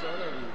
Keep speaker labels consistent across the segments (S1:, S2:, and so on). S1: Solo.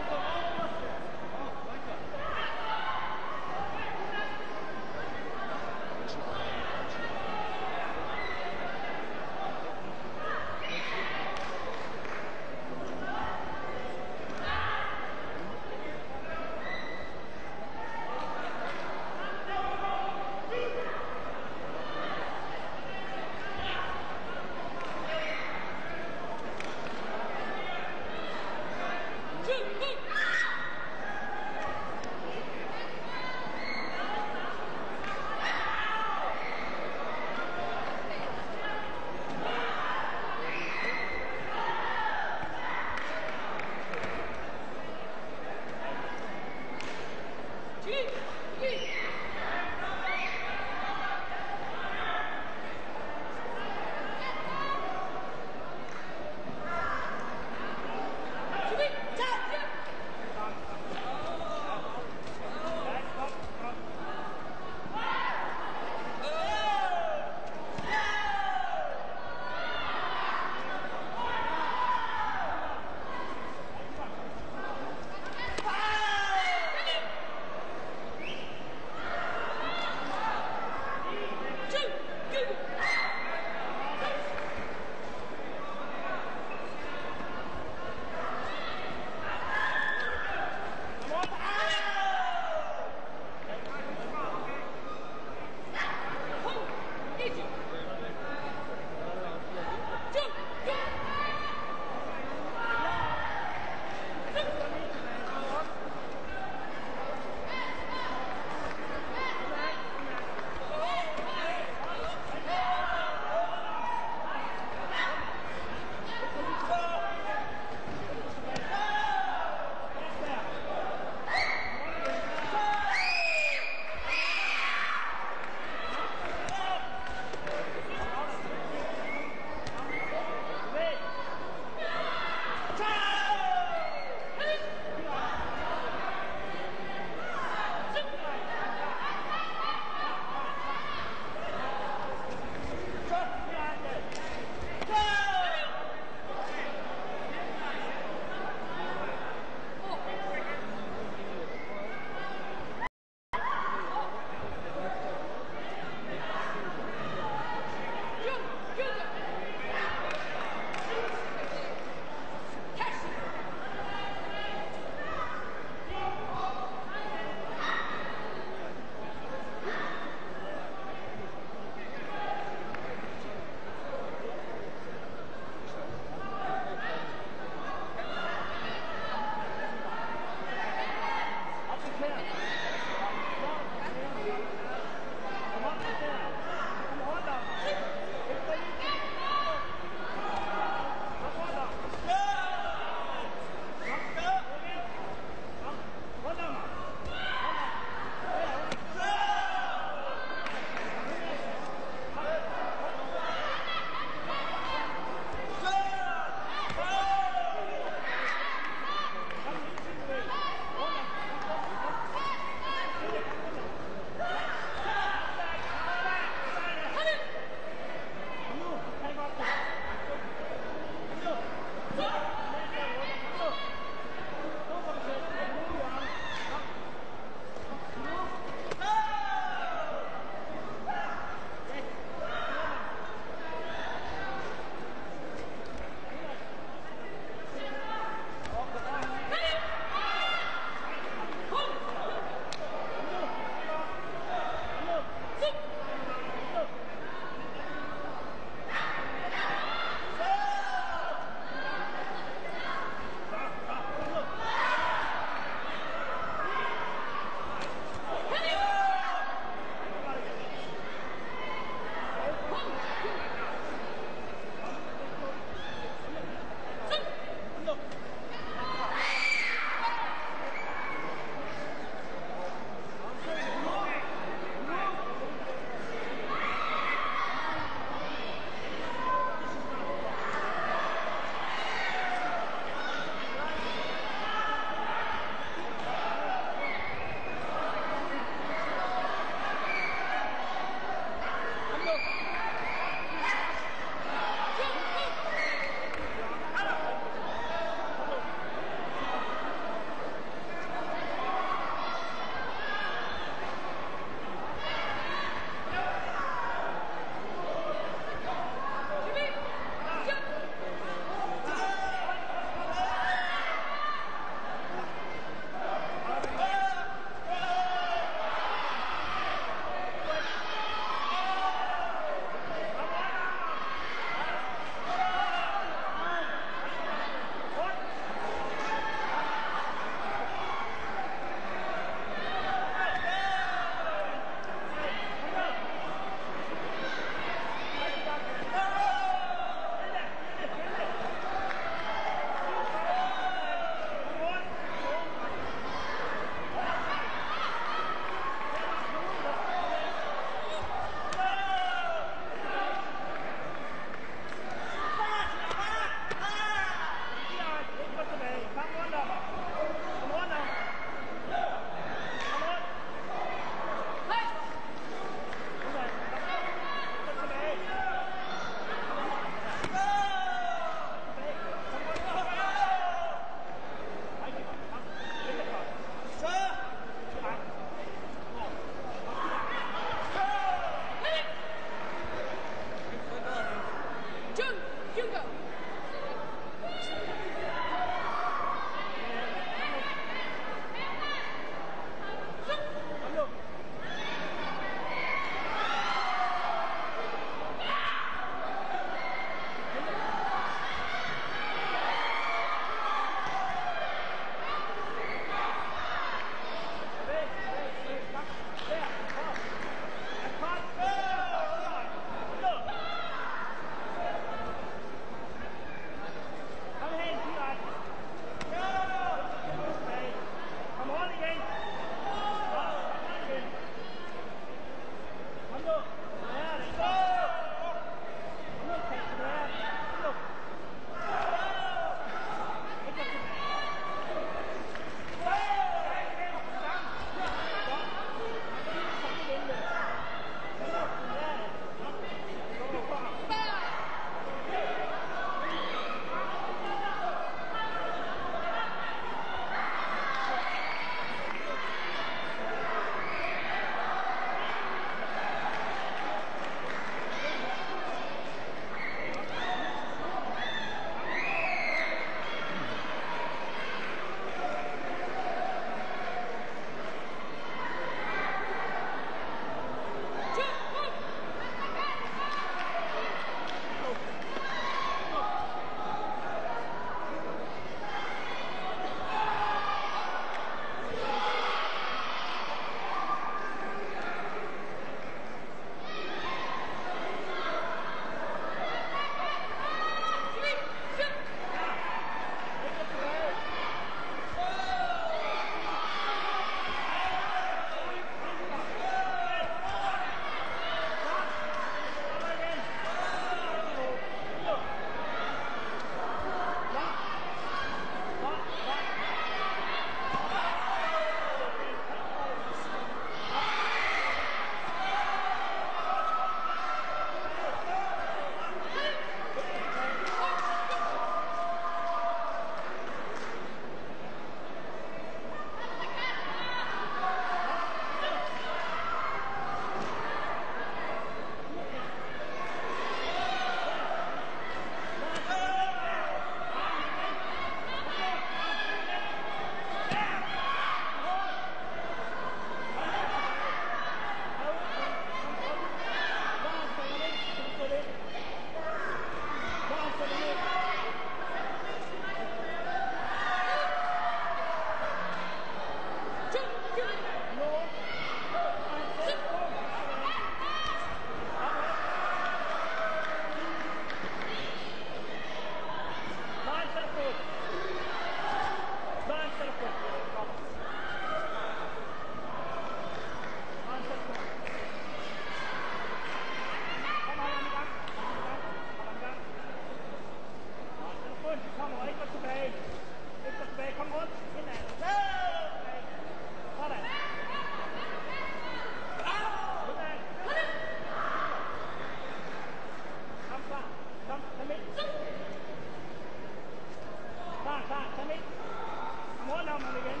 S1: Come on now, Mulligan.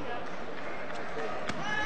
S1: Yeah.